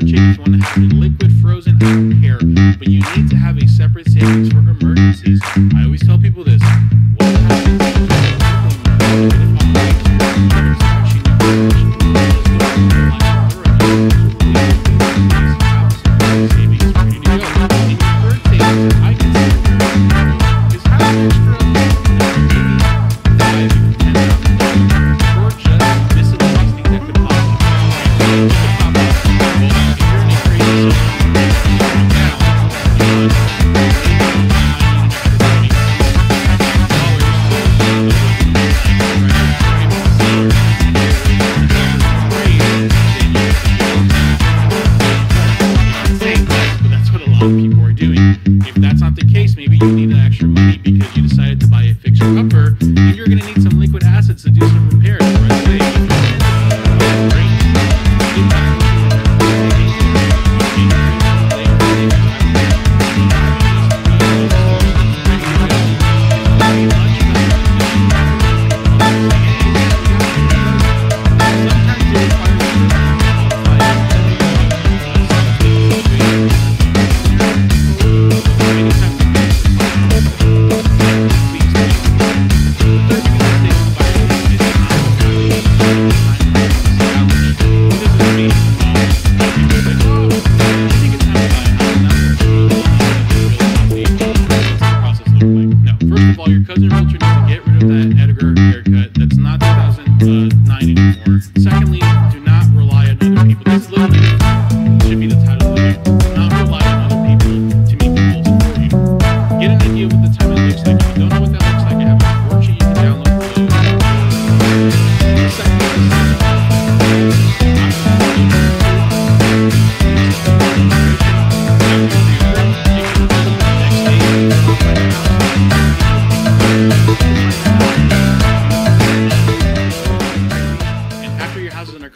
touch you want to have it liquid, frozen, I don't care. But you need to have a separate savings for emergency people are doing. If that's not the case, maybe you need First all, your cousin realtor needs to get rid of that And after your house is under